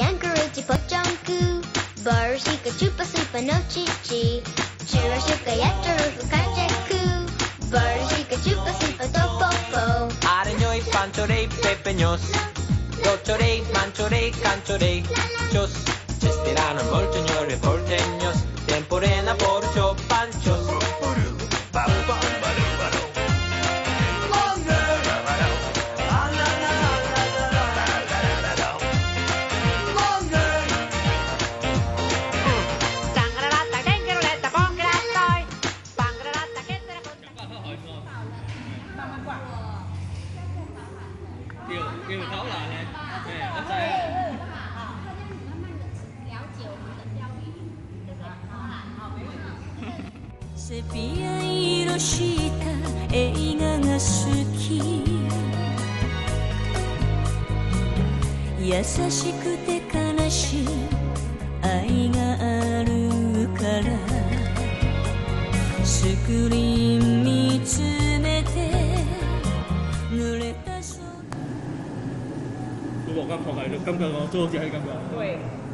yankaroochie pochonku, barashika chupa supa no chichi, churashuka yataruka kachaku, barashika chupa supa topopo. Arañoy, panchorey, pepeños, dochorey, manchorey, canchorey, chos, chesterano, molchoñor, porteños, temporena, porcho, panchos. セピア色した映画が好き優しくて悲しい愛があるからスクリーン見つめて濡れた空我冇咁學係咁嘅，我都好似係咁嘅。对。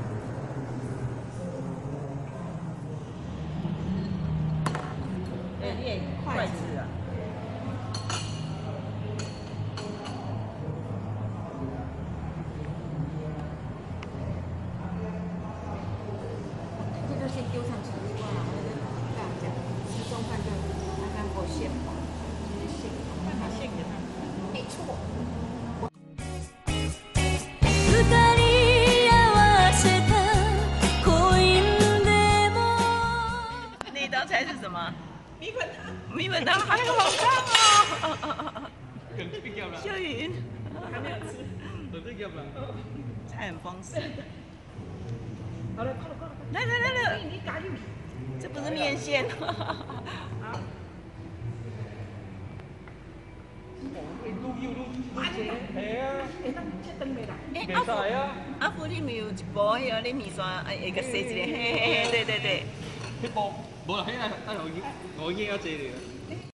粉汤。米粉汤还好看哦。更畢業啦，秀云，还没有吃，都畢業啦。菜很丰盛。好了，够了，够了，来来来来，你加入。这不是面线。哎，那这灯没啦？哎，未晒啊！阿福，你咪有一包迄個你面線，哎，一个洗一個，嘿嘿嘿，對對對。呢 뭐 해야 딱 여기 여기가 제일이에요.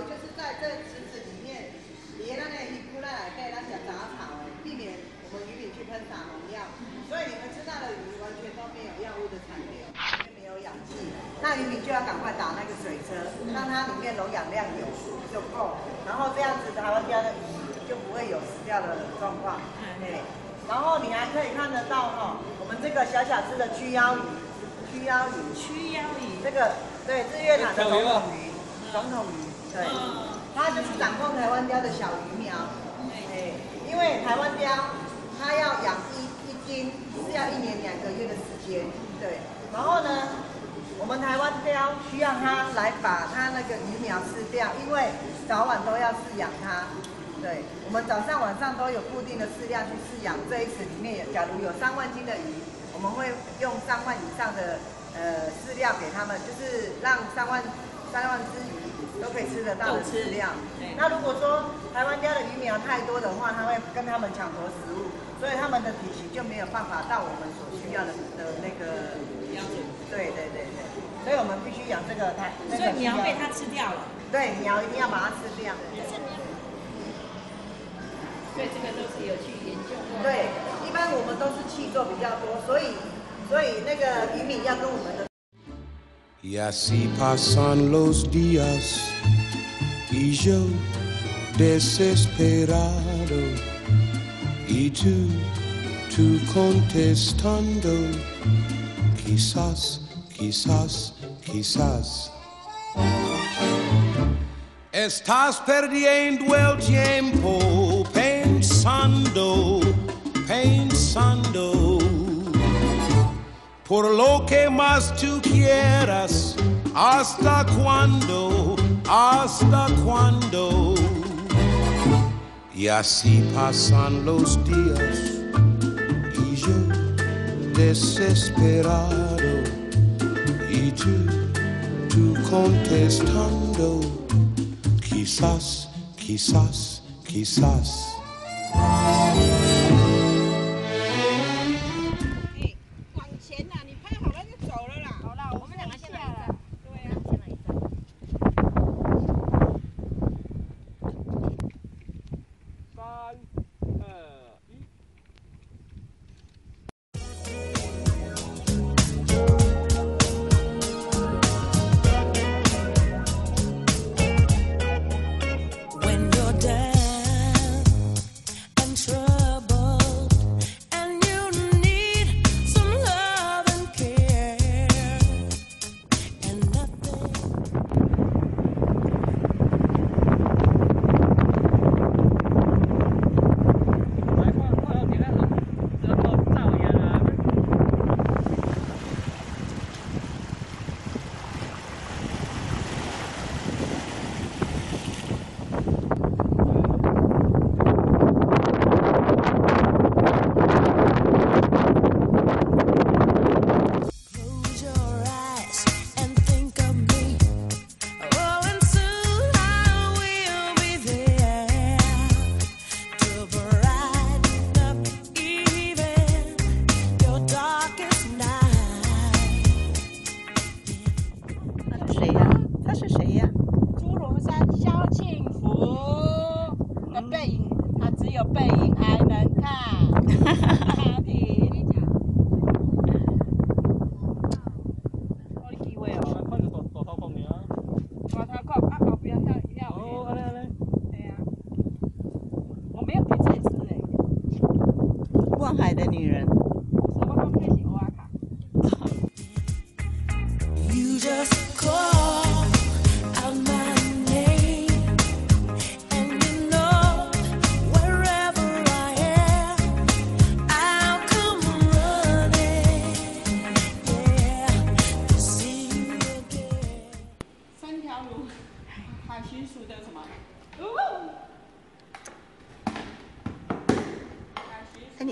就是在这池子里面，连那个鱼枯来给那些杂草，避免我们渔民去喷洒农药，所以你们吃到的鱼完全都没有药物的残留，没有氧气，那渔民就要赶快打那个水车，让它里面溶氧量有就够，然后这样子台湾钓的鱼就不会有死掉的状况。对，然后你还可以看得到哈、我们这个小小只的曲腰鱼，曲腰鱼，曲腰鱼。这个对日月潭的总统鱼，总统鱼，对，它就是掌控台湾雕的小鱼苗，哎，因为台湾雕它要养一一斤是要一年两个月的时间，对，然后呢，我们台湾雕需要它来把它那个鱼苗吃掉，因为早晚都要饲养它。对，我们早上晚上都有固定的饲料去饲养。这一池里面有，假如有三万斤的鱼，我们会用三万以上的呃饲料给他们，就是让三万三万只鱼都可以吃得到的饲料。那如果说台湾家的鱼苗太多的话，它会跟他们抢夺食物，所以他们的体型就没有办法到我们所需要的的那个标准。对对对对，所以我们必须养这个它。那个所以苗被它它吃掉了。对苗一定要把它吃掉。对，这个都是有去研究过。对，一般我们都是气做比较多，所以所以那个渔民要跟我们的。Y así pasan los días y yo desesperado y tú, tú contestando, quizás, quizás, quizás. Estás perdiendo el tiempo pensando, pensando por lo que más tú quieras. ¿Hasta cuándo? ¿Hasta cuándo? Y así pasan los días y yo desesperado y tú, tú contestando, quizás, quizás, quizás.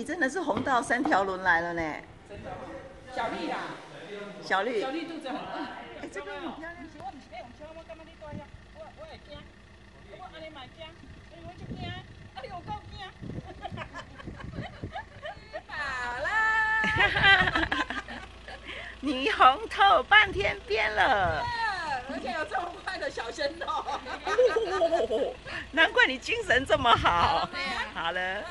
你真的是红到三条轮来了呢。小丽啦，小丽，小丽肚子很饿。哎、这个很漂亮。你红透半天边了，而且有这么快的小鲜肉，难怪你精神这么好。好了。